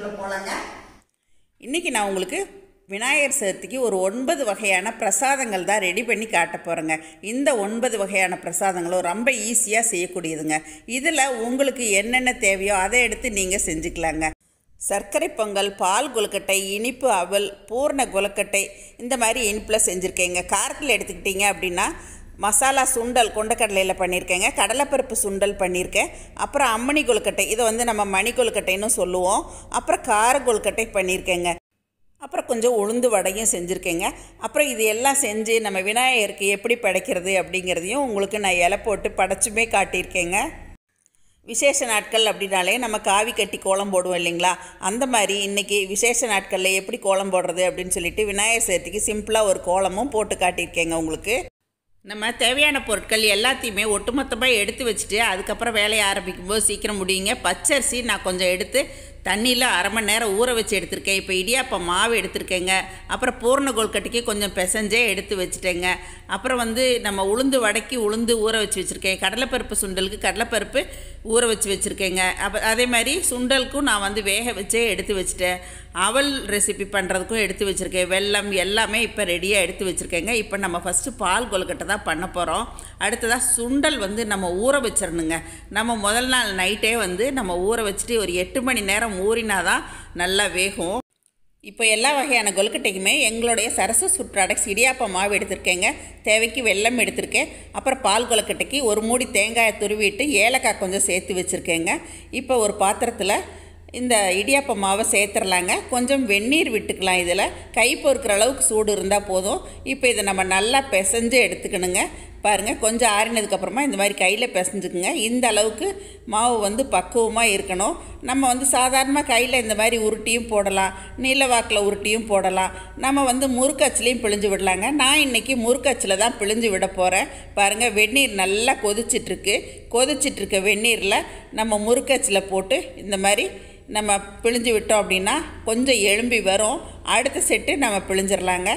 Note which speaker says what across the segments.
Speaker 1: ரெசிபிக்குள்ளே போகலாங்க
Speaker 2: இன்றைக்கி நான் உங்களுக்கு விநாயகர் சதுர்த்திக்கு ஒரு ஒன்பது வகையான பிரசாதங்கள் தான் ரெடி பண்ணி காட்ட போகிறேங்க இந்த ஒன்பது வகையான பிரசாதங்களும் ரொம்ப ஈஸியாக செய்யக்கூடியதுங்க. இதில் உங்களுக்கு என்னென்ன தேவையோ அதை எடுத்து நீங்கள் செஞ்சுக்கலாங்க. சர்க்கரை பொங்கல் பால் கொழுக்கட்டை இனிப்பு அவல் பூர்ண கொழுக்கட்டை இந்த மாதிரி இனிப்பில் செஞ்சுருக்கேங்க. காரத்தில் எடுத்துக்கிட்டிங்க அப்படின்னா மசாலா சுண்டல் கொண்டக்கடலையில் பண்ணியிருக்கேங்க கடலைப்பருப்பு சுண்டல் பண்ணியிருக்கேன் அப்புறம் அம்மணி கொழுக்கட்டை இதை வந்து நம்ம மணி கொழுக்கட்டைன்னு சொல்லுவோம். அப்புறம் கார கொழுக்கட்டை பண்ணியிருக்கேங்க அப்புறம் கொஞ்சம் உளுந்து வடையும் செஞ்சுருக்கேங்க. அப்புறம் இது எல்லாம் செஞ்சு நம்ம விநாயகருக்கு எப்படி படைக்கிறது அப்படிங்கிறதையும் உங்களுக்கு நான் இலை போட்டு படைச்சுமே காட்டியிருக்கேங்க. விசேஷ நாட்கள் அப்படின்னாலே நம்ம காவி கட்டி கோலம் போடுவோம் இல்லைங்களா? அந்த மாதிரி இன்றைக்கி விசேஷ நாட்களில் எப்படி கோலம் போடுறது அப்படின்னு சொல்லிட்டு விநாயகர் சதுர்த்திக்கு சிம்பிளாக ஒரு கோலமும் போட்டு காட்டியிருக்கேங்க உங்களுக்கு. நம்ம தேவையான பொருட்கள் எல்லாத்தையுமே ஒட்டுமொத்தமாக எடுத்து வச்சுட்டு அதுக்கப்புறம் வேலையை ஆரம்பிக்கும்போது சீக்கிரம் முடியுங்க. பச்சரிசி நான் கொஞ்சம் எடுத்து தண்ணியில் அரை மணி நேரம் ஊற வச்சு எடுத்திருக்கேன். இப்போ இடியாப்பம் மாவு எடுத்திருக்கேங்க. அப்புறம் பூர்ண கொல்கட்டைக்கு கொஞ்சம் பெசஞ்சே எடுத்து வச்சுட்டேங்க. அப்புறம் வந்து நம்ம உளுந்து வடக்கி உளுந்து ஊற வச்சு வச்சுருக்கேன். கடலைப்பருப்பு சுண்டலுக்கு கடலைப்பருப்பு ஊற வச்சு வச்சுருக்கேங்க. அப்போ அதே மாதிரி சுண்டலுக்கும் நான் வந்து வேக வச்சே எடுத்து வச்சுட்டேன். அவல் ரெசிபி பண்ணுறதுக்கும் எடுத்து வச்சுருக்கேன். வெல்லம் எல்லாமே இப்போ ரெடியாக எடுத்து வச்சுருக்கேங்க. இப்போ நம்ம ஃபஸ்ட்டு பால் கொழுக்கட்டை தான் பண்ண போகிறோம் அடுத்ததாக சுண்டல் வந்து நம்ம ஊற வச்சிடணுங்க நம்ம முதல் நாள் நைட்டே வந்து நம்ம ஊற வச்சுட்டு ஒரு எட்டு மணி நேரம் ஊறினா தான் நல்லா வேகும். இப்போ எல்லா வகையான கொழுக்கட்டைக்குமே எங்களுடைய சரசு சுட் ப்ராடக்ட்ஸ் இடியாப்ப மாவு எடுத்திருக்கேங்க. தேவைக்கு வெல்லம் எடுத்திருக்கேன். அப்புறம் பால் கொழுக்கட்டைக்கு ஒரு மூடி தேங்காயை துருவிட்டு ஏலக்காய் கொஞ்சம் சேர்த்து வச்சுருக்கேங்க. இப்போ ஒரு பாத்திரத்தில் இந்த இடியாப்ப மாவை சேர்த்துடலாங்க கொஞ்சம் வெந்நீர் விட்டுக்கலாம் இதில். கை பொறுக்கிற அளவுக்கு சூடு இருந்தால் போதும். இப்போ இதை நம்ம நல்லா பிசைஞ்சு எடுத்துக்கணுங்க. பாருங்கள் கொஞ்சம் ஆறினதுக்கப்புறமா இந்த மாதிரி கையில் பிசைஞ்சுக்குங்க. இந்த அளவுக்கு மாவு வந்து பக்குவமாக இருக்கணும். நம்ம வந்து சாதாரணமாக கையில் இந்த மாதிரி உருட்டியும் போடலாம். நீலவாக்கில் உருட்டியும் போடலாம். நம்ம வந்து முறுக்கச்சிலையும் பிழிஞ்சு விடலாங்க. நான் இன்றைக்கி முறுக்கச்சில் தான் பிழிஞ்சு விட போகிறேன் பாருங்கள் வெந்நீர் நல்லா கொதிச்சிட்ருக்கு. கொதிச்சிட்ருக்க வெந்நீரில் நம்ம முறுக்கச்சில் போட்டு இந்த மாதிரி நம்ம பிழிஞ்சு விட்டோம் அப்படின்னா கொஞ்சம் எலும்பி வரும். அடுத்த செட்டு நம்ம பிழிஞ்சிடலாங்க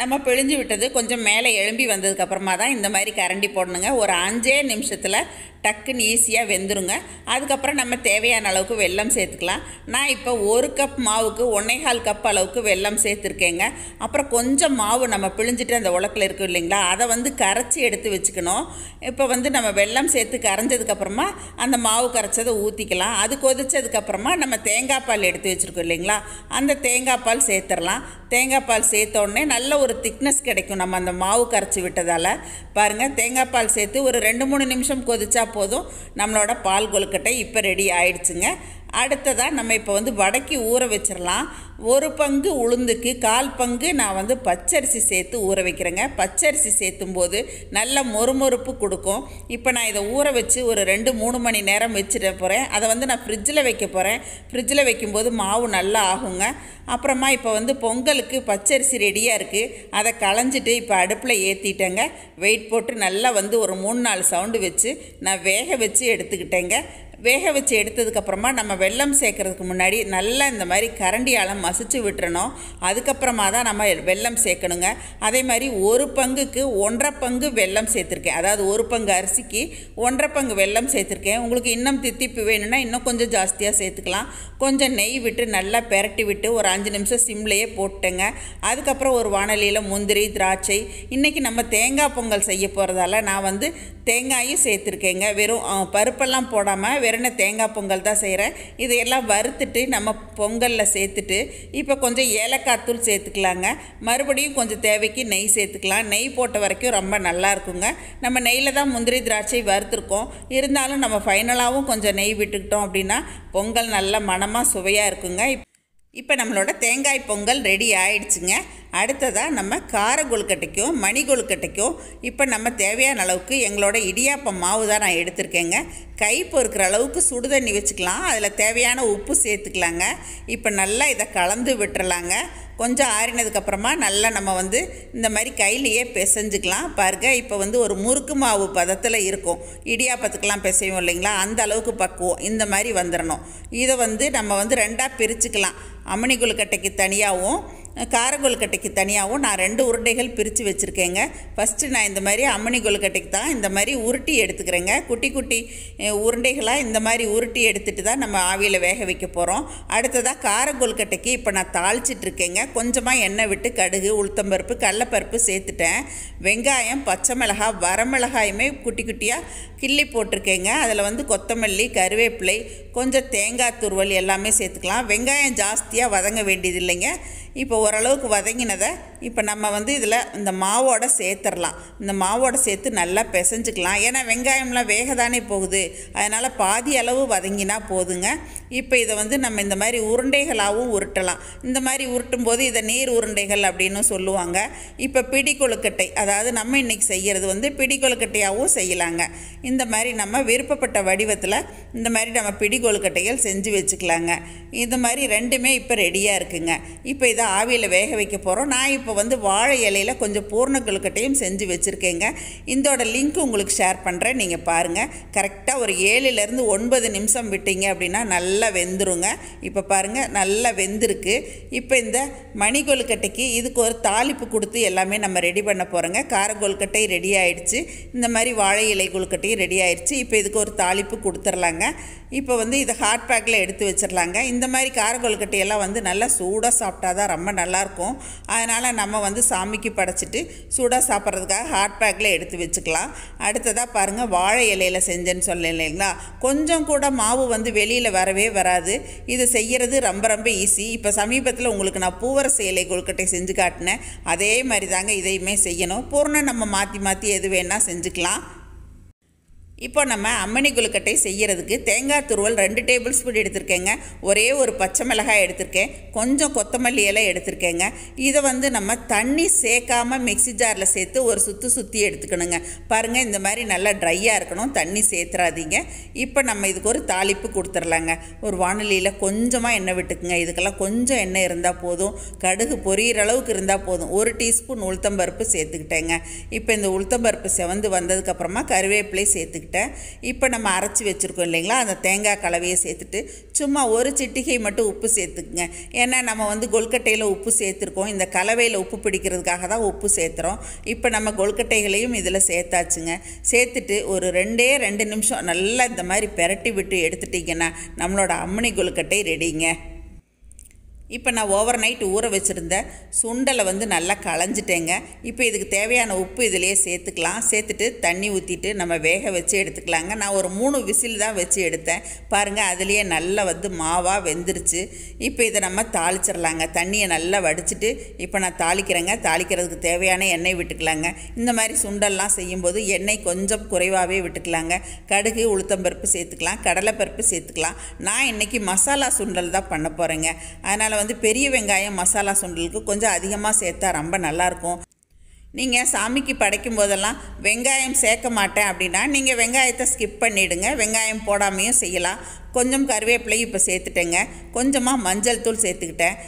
Speaker 2: நம்ம பிழிஞ்சு விட்டது கொஞ்சம் மேலே எழும்பி வந்ததுக்கப்புறமா தான் இந்த மாதிரி கரண்டி போடணுங்க. ஒரு அஞ்சே நிமிஷத்தில் டக்குன்னு ஈஸியாக வெந்துருங்க. அதுக்கப்புறம் நம்ம தேவையான அளவுக்கு வெல்லம் சேர்த்துக்கலாம். நான் இப்போ ஒரு கப் மாவுக்கு ஒன்னேகால் கப் அளவுக்கு வெல்லம் சேர்த்துருக்கேங்க. அப்புறம் கொஞ்சம் மாவு நம்ம பிழிஞ்சிட்டு அந்த உலக்கில் இருக்கும் இல்லைங்களா அதை வந்து கரைச்சி எடுத்து வச்சுக்கணும். இப்போ வந்து நம்ம வெல்லம் சேர்த்து கரைஞ்சதுக்கப்புறமா அந்த மாவு கரைச்சதை ஊற்றிக்கலாம் அது கொதிச்சதுக்கப்புறமா நம்ம தேங்காய் பால் எடுத்து வச்சுருக்கோம் இல்லைங்களா அந்த தேங்காய் பால் சேர்த்துடலாம். தேங்காய் பால் சேர்த்த உடனே நல்ல ஒரு திக்னஸ் கிடைக்கும். நம்ம அந்த மாவு கரைச்சி விட்டதால். பாருங்கள் தேங்காய் பால் சேர்த்து ஒரு ரெண்டு மூணு நிமிஷம் கொதிச்சா போதும். நம்மளோட பால் கொழுக்கட்டை இப்போ ரெடி ஆயிடுச்சுங்க. அடுத்ததாக நம்ம இப்போ வந்து வடக்கி ஊற வச்சிடலாம் ஒரு பங்கு உளுந்துக்கு கால் பங்கு நான் வந்து பச்சரிசி சேர்த்து ஊற வைக்கிறேங்க. பச்சரிசி சேர்த்தும் போது நல்ல மொறுமொறுப்பு கொடுக்கும். இப்போ நான் இதை ஊற வச்சு ஒரு ரெண்டு மூணு மணி நேரம் வச்சுட போகிறேன் அதை வந்து நான் ஃப்ரிட்ஜில் வைக்க போகிறேன் ஃப்ரிட்ஜில் வைக்கும்போது மாவு நல்லா ஆகுங்க. அப்புறமா இப்போ வந்து பொங்கலுக்கு பச்சரிசி ரெடியாக இருக்குது அதை களைஞ்சிட்டு இப்போ அடுப்பில் ஏற்றிட்டேங்க வெயிட் போட்டு நல்லா வந்து ஒரு மூணு நாலு சவுண்டு வச்சு நான் வேக வச்சு எடுத்துக்கிட்டேங்க. வேக வச்சு எடுத்ததுக்கப்புறமா நம்ம வெல்லம் சேர்க்கறதுக்கு முன்னாடி நல்லா இந்த மாதிரி கரண்டியால் மசிச்சு விட்டுறணும். அதுக்கப்புறமா தான் நம்ம வெல்லம் சேர்க்கணுங்க. அதே மாதிரி ஒரு பங்குக்கு ஒன்றரை பங்கு வெல்லம் சேர்த்துருக்கேன். அதாவது ஒரு பங்கு அரிசிக்கு ஒன்றரை பங்கு வெல்லம் சேர்த்துருக்கேன். உங்களுக்கு இன்னும் தித்திப்பு வேணும்னா இன்னும் கொஞ்சம் ஜாஸ்தியாக சேர்த்துக்கலாம். கொஞ்சம் நெய் விட்டு நல்லா பெரட்டி விட்டு ஒரு அஞ்சு நிமிஷம் சிம்லேயே போட்டுங்க. அதுக்கப்புறம் ஒரு வானலியில் முந்திரி திராட்சை. இன்றைக்கி நம்ம தேங்காய் பொங்கல் செய்ய போகிறதால நான் வந்து தேங்காயும் சேர்த்துருக்கேங்க. வெறும் பருப்பெல்லாம் போடாமல் வெறும் தேங்காய் பொங்கல் தான் செய்கிறேன். இதையெல்லாம் வறுத்துட்டு நம்ம பொங்கலில் சேர்த்துட்டு இப்போ கொஞ்சம் ஏலக்காய் தூள் சேர்த்துக்கலாங்க. மறுபடியும் கொஞ்சம் தேவைக்கு நெய் சேர்த்துக்கலாம். நெய் போட்ட வரைக்கும் ரொம்ப நல்லா இருக்குங்க. நம்ம நெய்யில் தான் முந்திரி திராட்சை வறுத்துருக்கோம். இருந்தாலும் நம்ம ஃபைனலாகவும் கொஞ்சம் நெய் விட்டுக்கிட்டோம் அப்படின்னா பொங்கல் நல்ல மனமாக சுவையாக இருக்குங்க. இப்போ நம்மளோட தேங்காய் பொங்கல் ரெடி ஆயிடுச்சுங்க. அடுத்ததாக நம்ம கார கொழுக்கட்டைக்கும் மணி கொழுக்கட்டைக்கும் இப்போ நம்ம தேவையான அளவுக்கு எங்களோட இடியாப்பம் மாவு தான் நான் எடுத்திருக்கேங்க. கை பொறுக்கிற அளவுக்கு சுடு தண்ணி வச்சுக்கலாம். அதில் தேவையான உப்பு சேர்த்துக்கலாங்க. இப்போ நல்லா இதை கலந்து விட்டுறலாங்க. கொஞ்சம் ஆறினதுக்கப்புறமா நல்லா நம்ம வந்து இந்த மாதிரி கையிலையே பிசைஞ்சுக்கலாம். பாருங்க இப்போ வந்து ஒரு முறுக்கு மாவு பதத்தில் இருக்கும். இடியாப்பத்துக்கெலாம் பிசைவோம் இல்லைங்களா? அந்த அளவுக்கு பக்குவம். இந்த மாதிரி வந்துடணும் இதை வந்து நம்ம வந்து ரெண்டாக பிரிச்சுக்கலாம். அம்மணி கொழுக்கட்டைக்கு தனியாகவும் காரக்கொழுக்கட்டைக்கு தனியாகவும் நான் ரெண்டு உருண்டைகள் பிரித்து வச்சுருக்கேங்க. ஃபஸ்ட்டு நான் இந்த மாதிரி அம்மணி கொழுக்கட்டைக்கு தான் இந்த மாதிரி உருட்டி எடுத்துக்கிறேங்க. குட்டி குட்டி உருண்டைகளாக இந்த மாதிரி உருட்டி எடுத்துகிட்டு தான் நம்ம ஆவியில் வேக வைக்க போகிறோம் அடுத்ததாக காரக்கொழுக்கட்டைக்கு இப்போ நான் தாளிச்சிட்ருக்கேங்க கொஞ்சமாக எண்ணெய் விட்டு கடுகு உளுத்தம்பருப்பு கடலப்பருப்பு சேர்த்துட்டேன். வெங்காயம் பச்சை மிளகாய் வரமிளகாயுமே குட்டி குட்டியாக கிள்ளி போட்டிருக்கேங்க. அதில் வந்து கொத்தமல்லி கருவேப்பிலை கொஞ்சம் தேங்காய் துருவல் எல்லாமே சேர்த்துக்கலாம். வெங்காயம் ஜாஸ்தி ஜாஸ்தியாக வதங்க வேண்டியது இல்லைங்க இப்போ ஓரளவுக்கு வதங்கினதை இப்போ நம்ம வந்து இதில் இந்த மாவோட சேர்த்துடலாம். இந்த மாவோட சேர்த்து நல்லா பிசைஞ்சுக்கலாம். ஏன்னா வெங்காயம்லாம் வேக தானே போகுது. அதனால் பாதி அளவு வதங்கினா போதுங்க. இப்போ இதை வந்து நம்ம இந்த மாதிரி உருண்டைகளாகவும் உருட்டலாம். இந்த மாதிரி உருட்டும் போது இதை நீர் உருண்டைகள் அப்படின்னு சொல்லுவாங்க. இப்போ பிடி கொழுக்கட்டை அதாவது நம்ம இன்றைக்கி செய்கிறது வந்து பிடி கொழுக்கட்டையாகவும் செய்யலாங்க. இந்த மாதிரி நம்ம விருப்பப்பட்ட வடிவத்தில் இந்த மாதிரி நம்ம பிடி கொழுக்கட்டைகள் செஞ்சு வச்சுக்கலாங்க. இந்த மாதிரி ரெண்டுமே இப்போ ரெடியாக இருக்குங்க. இப்போ இதை ஆவியில் வேக வைக்க போகிறோம் நான் இப்போ வந்து வாழை இலையில் கொஞ்சம் பூர்ண கொழுக்கட்டையும் செஞ்சு வச்சுருக்கேங்க. இதோட லிங்க் உங்களுக்கு ஷேர் பண்ணுறேன் நீங்கள் பாருங்கள் கரெக்டாக ஒரு ஏழுலேருந்து ஒன்பது நிமிஷம் விட்டீங்க அப்படின்னா நல்லா வெந்துருங்க. இப்போ பாருங்கள் நல்லா வெந்திருக்கு. இப்போ இந்த மணி கொழுக்கட்டைக்கு இதுக்கு ஒரு தாளிப்பு கொடுத்து எல்லாமே நம்ம ரெடி பண்ண போகிறோங்க கார கொழுக்கட்டை ரெடி ஆயிடுச்சு. இந்த மாதிரி வாழை இலை கொழுக்கட்டையும் ரெடி ஆயிடுச்சு. இப்போ இதுக்கு ஒரு தாளிப்பு கொடுத்துர்லாங்க. இப்போ வந்து இதை ஹாட் பேக்கில் எடுத்து வச்சிடலாங்க இந்த மாதிரி கார கொழுக்கட்டையெல்லாம் வந்து நல்லா சூடாக சாப்பிட்டா தான் ரொம்ப நல்லாயிருக்கும். அதனால் நம்ம வந்து சாமிக்கு படைச்சிட்டு சூடாக சாப்பிட்றதுக்காக ஹாட் பேக்கில் எடுத்து வச்சுக்கலாம். அடுத்ததாக பாருங்கள் வாழை இலையில் செஞ்சேன்னு சொன்னேன் இல்லைங்களா? கொஞ்சம் கூட மாவு வந்து வெளியில் வரவே வராது. இது செய்கிறது ரொம்ப ரொம்ப ஈஸி இப்போ சமீபத்தில் உங்களுக்கு நான் பூவரச இலை கொழுக்கட்டை செஞ்சு காட்டினேன். அதே மாதிரி தாங்க இதையுமே செய்யணும். பூர்ணம் நம்ம மாற்றி மாற்றி எது வேணால் செஞ்சுக்கலாம். இப்போ நம்ம அம்மணி கொழுக்கட்டை செய்கிறதுக்கு தேங்காய் துருவல் ரெண்டு டேபிள் ஸ்பூன் எடுத்திருக்கேங்க. ஒரே ஒரு பச்சை மிளகாய் எடுத்திருக்கேன். கொஞ்சம் கொத்தமல்லி எல்லாம் எடுத்திருக்கேங்க. இதை வந்து நம்ம தண்ணி சேர்க்காம மிக்ஸி ஜாரில் சேர்த்து ஒரு சுற்றி சுற்றி எடுத்துக்கணுங்க. பாருங்கள் இந்த மாதிரி நல்லா ட்ரையாக இருக்கணும். தண்ணி சேர்த்துறாதீங்க. இப்போ நம்ம இதுக்கு ஒரு தாளிப்பு கொடுத்துர்லாங்க ஒரு வானொலியில் கொஞ்சமாக எண்ணெய் விட்டுக்குங்க. இதுக்கெல்லாம் கொஞ்சம் எண்ணெய் இருந்தால் போதும். கடுகு பொரியிற அளவுக்கு இருந்தால் போதும். ஒரு டீஸ்பூன் உளுத்தம்பருப்பு சேர்த்துக்கிட்டேங்க. இப்போ இந்த உளுத்தம்பருப்பு செவந்து வந்ததுக்கப்புறமா கருவேப்பிலை சேர்த்துக்கிட்டேன். இப்போ நம்ம அரைச்சி வச்சுருக்கோம் இல்லைங்களா? அந்த தேங்காய் கலவையை சேர்த்துட்டு சும்மா ஒரு சிட்டிகை மட்டும் உப்பு சேர்த்துக்குங்க. ஏன்னா நம்ம வந்து கொல்கட்டையில் உப்பு சேர்த்துருக்கோம். இந்த கலவையில் உப்பு பிடிக்கிறதுக்காக தான் உப்பு சேர்த்துறோம். இப்போ நம்ம கொல்கட்டைகளையும் இதில் சேர்த்தாச்சுங்க. சேர்த்துட்டு ஒரு ரெண்டே ரெண்டு நிமிஷம் நல்லா இந்த மாதிரி பெரட்டி விட்டு எடுத்துட்டிங்கன்னா நம்மளோட அம்மணி கொல்கட்டை ரெடிங்க இப்போ நான் ஓவர் நைட் ஊற வச்சுருந்த சுண்டலை வந்து நல்லா களைஞ்சிட்டேங்க. இப்போ இதுக்கு தேவையான உப்பு இதிலேயே சேர்த்துக்கலாம். சேர்த்துட்டு தண்ணி ஊற்றிட்டு நம்ம வேக வச்சு எடுத்துக்கலாங்க. நான் ஒரு மூணு விசில் தான் வச்சு எடுத்தேன். பாருங்கள் அதுலேயே நல்லா வந்து மாவாக வெந்துருச்சு. இப்போ இதை நம்ம தாளிச்சிடலாங்க தண்ணியை நல்லா வடிச்சிட்டு இப்போ நான் தாளிக்கிறேங்க. தாளிக்கிறதுக்கு தேவையான எண்ணெய் விட்டுக்கலாங்க. இந்த மாதிரி சுண்டல்லாம் செய்யும்போது எண்ணெய் கொஞ்சம் குறைவாகவே விட்டுக்கலாங்க. கடுகு உளுத்தம்பருப்பு சேர்த்துக்கலாம். கடலைப்பருப்பு சேர்த்துக்கலாம். நான் இன்றைக்கி மசாலா சுண்டல் தான் பண்ண போகிறேங்க அதனால் வந்து பெரிய வெங்காயம் மசாலா சுண்டலுக்கு கொஞ்சம் அதிகமாக சேர்த்தா ரொம்ப நல்லாயிருக்கும். நீங்கள் சாமிக்கு படைக்கும் போதெல்லாம் வெங்காயம் சேர்க்க மாட்டேன் அப்படின்னா நீங்கள் வெங்காயத்தை ஸ்கிப் பண்ணிவிடுங்க வெங்காயம் போடாமையும் செய்யலாம். கொஞ்சம் கருவேப்பிலையும் இப்போ சேர்த்துட்டேங்க. கொஞ்சமாக மஞ்சள் தூள் சேர்த்துக்கிட்டேன்.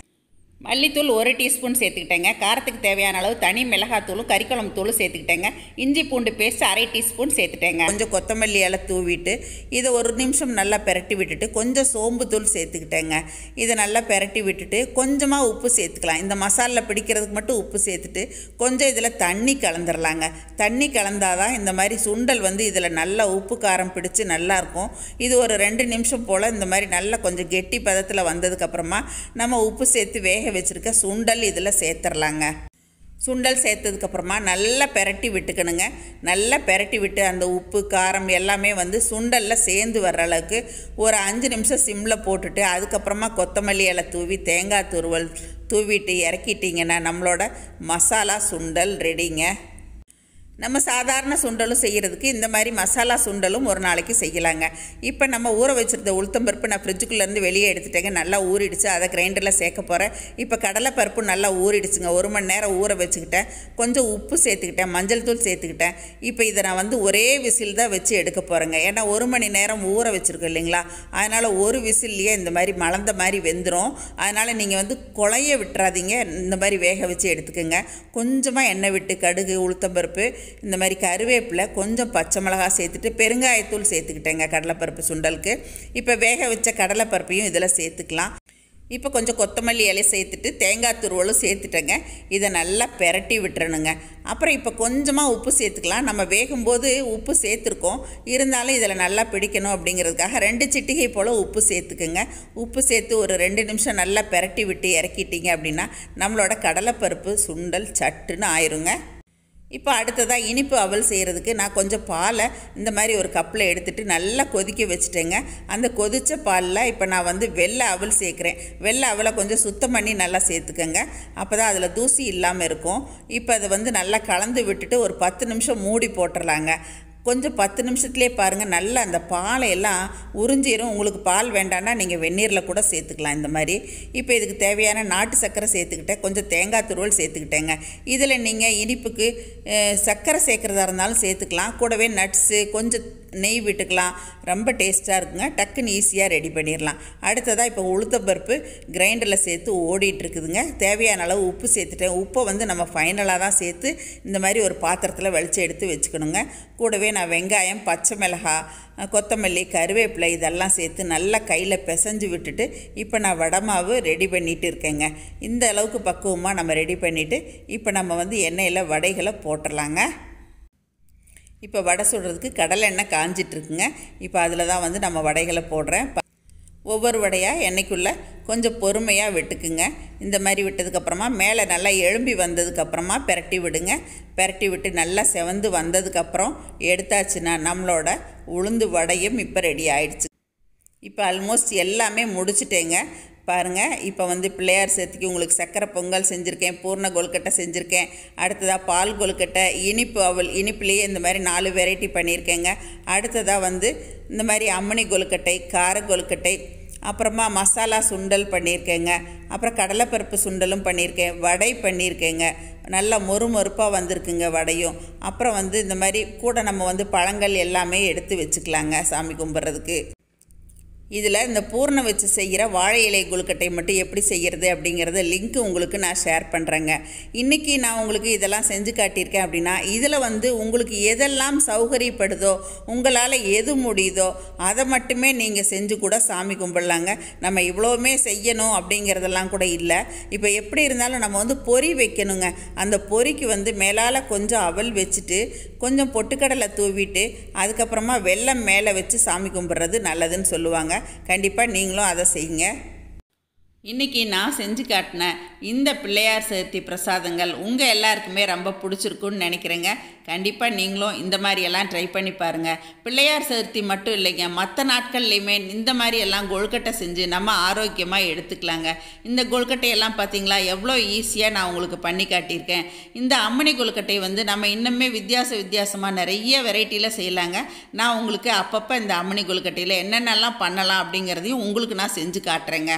Speaker 2: மல்லித்தூள் ஒரு டீஸ்பூன் சேர்த்துக்கிட்டேங்க. காரத்துக்கு தேவையான அளவு தனி மிளகாத்தூளும் கறிக்குழம்பு தூளும் சேர்த்துக்கிட்டேங்க. இஞ்சி பூண்டு பேஸ்ட் அரை டீஸ்பூன் சேர்த்துட்டேங்க. கொஞ்சம் கொத்தமல்லி இலை தூவிட்டு இதை ஒரு நிமிஷம் நல்லா பெரட்டி விட்டுட்டு கொஞ்சம் சோம்பு தூள் சேர்த்துக்கிட்டேங்க. இதை நல்லா பெரட்டி விட்டுட்டு கொஞ்சமாக உப்பு சேர்த்துக்கலாம். இந்த மசாலில் பிடிக்கிறதுக்கு மட்டும் உப்பு சேர்த்துட்டு கொஞ்சம் இதில் தண்ணி கலந்துடலாங்க தண்ணி கலந்தாதான் இந்த மாதிரி சுண்டல் வந்து இதில் நல்லா உப்பு காரம் பிடிச்சி நல்லாயிருக்கும். இது ஒரு ரெண்டு நிமிஷம் போல் இந்த மாதிரி நல்லா கொஞ்சம் கெட்டி பதத்தில் வந்ததுக்கப்புறமா நம்ம உப்பு சேர்த்து வேக வச்சுருக்க சுண்டல் இதில் சேர்த்துடலாங்க சுண்டல் சேர்த்ததுக்கப்புறமா நல்லா பெரட்டி விட்டுக்கணுங்க. நல்லா பெரட்டி விட்டு அந்த உப்பு காரம் எல்லாமே வந்து சுண்டலில் சேர்ந்து வர்ற அளவுக்கு ஒரு அஞ்சு நிமிஷம் சிம்மில் போட்டுட்டு அதுக்கப்புறமா கொத்தமல்லி இலை தூவி தேங்காய் துருவல் தூவிட்டு இறக்கிட்டிங்கன்னா நம்மளோட மசாலா சுண்டல் ரெடிங்க. நம்ம சாதாரண சுண்டலும் செய்கிறதுக்கு இந்த மாதிரி மசாலா சுண்டலும் ஒரு நாளைக்கு செய்யலாங்க. இப்போ நம்ம ஊற வச்சுருந்த உளுத்தம்பருப்பு நான் ஃப்ரிட்ஜுக்குள்ளேருந்து வெளியே எடுத்துட்டேங்க. நல்லா ஊறிடுச்சு. அதை கிரைண்டரில் சேர்க்க போகிறேன் இப்போ கடலைப்பருப்பு நல்லா ஊறிடுச்சுங்க. ஒரு மணி நேரம் ஊற வச்சுக்கிட்டேன். கொஞ்சம் உப்பு சேர்த்துக்கிட்டேன். மஞ்சள் தூள் சேர்த்துக்கிட்டேன். இப்போ இதை நான் வந்து ஒரே விசில் தான் வச்சு எடுக்க போகிறேங்க ஏன்னா ஒரு மணி நேரம் ஊற வச்சுருக்கோம் இல்லைங்களா? அதனால் ஒரு விசில்லையே இந்த மாதிரி மலர்ந்த மாதிரி வெந்துடும் அதனால் நீங்கள் வந்து குழைய விட்டுறாதீங்க. இந்த மாதிரி வேக வச்சு எடுத்துக்கோங்க. கொஞ்சமாக எண்ணெய் விட்டு கடுகு உளுத்தம்பருப்பு இந்த மாதிரி கருவேப்பிலை கொஞ்சம் பச்சை மிளகா சேர்த்துட்டு பெருங்காயத்தூள் சேர்த்துக்கிட்டேங்க கடலைப்பருப்பு சுண்டலுக்கு. இப்போ வேக வச்ச கடலைப்பருப்பையும் இதில் சேர்த்துக்கலாம். இப்போ கொஞ்சம் கொத்தமல்லி இலை சேர்த்துட்டு தேங்காய் துருவலும் சேர்த்துட்டேங்க. இதை நல்லா பெரட்டி விட்டுறணுங்க. அப்புறம் இப்போ கொஞ்சமாக உப்பு சேர்த்துக்கலாம். நம்ம வேகும்போது உப்பு சேர்த்துருக்கோம். இருந்தாலும் இதில் நல்லா பிடிக்கணும் அப்படிங்கிறதுக்காக ரெண்டு சிட்டிகை போல் உப்பு சேர்த்துக்குங்க. உப்பு சேர்த்து ஒரு ரெண்டு நிமிஷம் நல்லா பெரட்டி விட்டு இறக்கிட்டீங்க அப்படின்னா நம்மளோட கடலைப்பருப்பு சுண்டல் சட்டுன்னு ஆயிருங்க. இப்போ அடுத்ததாக இனிப்பு அவல் செய்கிறதுக்கு நான் கொஞ்சம் பாலை இந்த மாதிரி ஒரு கப்பில் எடுத்துகிட்டு நல்லா கொதிக்க வச்சுட்டேங்க. அந்த கொதித்த பாலில் இப்போ நான் வந்து வெள்ளை அவல் சேர்க்குறேன். வெள்ளை அவலை கொஞ்சம் சுத்தம் பண்ணி நல்லா சேர்த்துக்கோங்க. அப்போ தான் அதில் தூசி இல்லாமல் இருக்கும். இப்போ அதை வந்து நல்லா கலந்து விட்டுட்டு ஒரு பத்து நிமிஷம் மூடி போட்டுடலாங்க கொஞ்சம் பத்து நிமிஷத்துலேயே பாருங்கள் நல்லா அந்த பாலை எல்லாம் உறிஞ்சிரும். உங்களுக்கு பால் வேண்டாம்னா நீங்கள் வெந்நீரில் கூட சேர்த்துக்கலாம் இந்த மாதிரி. இப்போ இதுக்கு தேவையான நாட்டு சர்க்கரை சேர்த்துக்கிட்டேன். கொஞ்சம் தேங்காய் துருவல் சேர்த்துக்கிட்டேங்க. இதில் நீங்கள் இனிப்புக்கு சர்க்கரை சேர்க்குறதா இருந்தாலும் சேர்த்துக்கலாம். கூடவே நட்ஸு கொஞ்சம் நெய் விட்டுக்கலாம். ரொம்ப டேஸ்ட்டாக இருக்குங்க. டக்குன்னு ஈஸியாக ரெடி பண்ணிடலாம் அடுத்ததாக இப்போ உளுத்தப்பருப்பு கிரைண்டரில் சேர்த்து ஓடிட்டு இருக்குதுங்க தேவையான அளவு உப்பு சேர்த்துட்டேன். உப்பை வந்து நம்ம ஃபைனலாக தான் சேர்த்து இந்த மாதிரி ஒரு பாத்திரத்தில் வெளிச்சு எடுத்து வச்சுக்கணுங்க. கூடவே நான் வெங்காயம் பச்சை மிளகாய் கொத்தமல்லி கருவேப்பிலை இதெல்லாம் சேர்த்து நல்லா கையில் பிசைஞ்சு விட்டுட்டு இப்போ நான் வடமாவு ரெடி பண்ணிட்டு இருக்கேங்க. இந்த அளவுக்கு பக்குவமாக நம்ம ரெடி பண்ணிவிட்டு இப்போ நம்ம வந்து எண்ணெயில் வடைகளை போட்டுடலாங்க இப்போ வடை சுடுறதுக்கு கடலை எண்ணெய் காஞ்சிட்ருக்குங்க. இப்போ அதில் தான் வந்து நம்ம வடைகளை போடுறேன். ஒவ்வொரு வடையாக எண்ணெய்க்குள்ளே கொஞ்சம் பொறுமையாக விட்டுக்குங்க. இந்த மாதிரி விட்டதுக்கப்புறமா மேலே நல்லா எழும்பி வந்ததுக்கப்புறமா பெரட்டி விடுங்க. பெரட்டி விட்டு நல்லா செவந்து வந்ததுக்கப்புறம் எடுத்தாச்சுன்னா நம்மளோட உளுந்து வடையும் இப்போ ரெடி ஆயிடுச்சு. இப்போ ஆல்மோஸ்ட் எல்லாமே முடிச்சிட்டேங்க. பாருங்கள் இப்போ வந்து பிள்ளையார் சேர்த்துக்கு உங்களுக்கு சக்கரை பொங்கல் செஞ்சுருக்கேன் பூர்ண கொழுக்கட்டை செஞ்சுருக்கேன் அடுத்ததாக பால் கொழுக்கட்டை இனிப்பு அவள் இனிப்புலேயே இந்த மாதிரி நாலு வெரைட்டி பண்ணியிருக்கேங்க அடுத்ததாக வந்து இந்த மாதிரி அம்மணி கொழுக்கட்டை கார கொழுக்கட்டை அப்புறமா மசாலா சுண்டல் பண்ணியிருக்கேங்க அப்புறம் கடலைப்பருப்பு சுண்டலும் பண்ணியிருக்கேன் வடை பண்ணியிருக்கேங்க நல்லா மொறுமொறுப்பாக வந்திருக்குங்க வடையும். அப்புறம் வந்து இந்த மாதிரி கூட நம்ம வந்து பழங்கள் எல்லாமே எடுத்து வச்சுக்கலாங்க சாமி கும்பிட்றதுக்கு. இதில் இந்த பூர்ணம் வச்சு செய்கிற வாழை இலை கொழுக்கட்டை மட்டும் எப்படி செய்கிறது அப்படிங்கிறத லிங்க் உங்களுக்கு நான் ஷேர் பண்ணுறேங்க. இன்றைக்கி நான் உங்களுக்கு இதெல்லாம் செஞ்சு காட்டியிருக்கேன் அப்படின்னா இதில் வந்து உங்களுக்கு எதெல்லாம் சௌகரியப்படுதோ உங்களால் எது முடியுதோ அதை மட்டுமே நீங்கள் செஞ்சு கூட சாமி கும்பிடலாங்க. நம்ம இவ்வளோவுமே செய்யணும் அப்படிங்கிறதெல்லாம் கூட இல்லை. இப்போ எப்படி இருந்தாலும் நம்ம வந்து பொறி வைக்கணுங்க. அந்த பொறிக்கு வந்து மேலால் கொஞ்சம் அவல் வச்சுட்டு கொஞ்சம் பொட்டுக்கடலை தூவிட்டு அதுக்கப்புறமா வெள்ளம் மேலே வச்சு சாமி கும்பிட்றது நல்லதுன்னு சொல்லுவாங்க. கண்டிப்பாக நீங்களும் அதை செய்யுங்க. இன்றைக்கி நான் செஞ்சு காட்டின இந்த பிள்ளையார் சதுர்த்தி பிரசாதங்கள் உங்கள் எல்லாருக்குமே ரொம்ப பிடிச்சிருக்குன்னு நினைக்கிறேங்க. கண்டிப்பாக நீங்களும் இந்த மாதிரியெல்லாம் ட்ரை பண்ணி பாருங்கள் பிள்ளையார் சதுர்த்தி மட்டும் இல்லைங்க மற்ற நாட்கள்லையுமே இந்த மாதிரி எல்லாம் கொழுக்கட்டை செஞ்சு நம்ம ஆரோக்கியமாக எடுத்துக்கலாங்க. இந்த கொழுக்கட்டையெல்லாம் பார்த்தீங்களா எவ்வளோ ஈஸியாக நான் உங்களுக்கு பண்ணி காட்டியிருக்கேன். இந்த அம்மணி கொழுக்கட்டை வந்து நம்ம இன்னுமே வித்தியாச வித்தியாசமாக நிறைய வெரைட்டியில் செய்யலாங்க. நான் உங்களுக்கு அப்பப்போ இந்த அம்மணி கொழுக்கட்டையில் என்னென்னலாம் பண்ணலாம் அப்படிங்கிறதையும் உங்களுக்கு நான் செஞ்சு காட்டுறேங்க.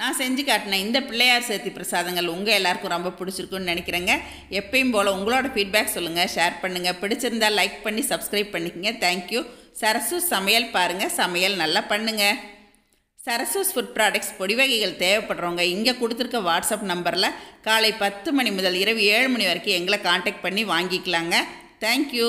Speaker 2: நான் செஞ்சு காட்டினேன் இந்த பிள்ளையார் சேர்த்தி பிரசாதங்கள் உங்கள் எல்லாருக்கும் ரொம்ப பிடிச்சிருக்குன்னு நினைக்கிறேங்க. எப்பயும் போல் உங்களோட ஃபீட்பேக் சொல்லுங்கள் ஷேர் பண்ணுங்கள் பிடிச்சிருந்தா லைக் பண்ணி சப்ஸ்கிரைப் பண்ணிக்கங்க. தேங்க்யூ சரசு சமையல் பாருங்கள் சமையல் நல்லா பண்ணுங்கள் சரசூஸ் ஃபுட் ப்ராடக்ட்ஸ் பொடி வகைகள் தேவைப்படுறவங்க இங்கே கொடுத்துருக்க வாட்ஸ்அப் நம்பரில் காலை பத்து மணி முதல் இரவு ஏழு மணி வரைக்கும் எங்களை காண்டாக்ட் பண்ணி வாங்கிக்கலாங்க. தேங்க்யூ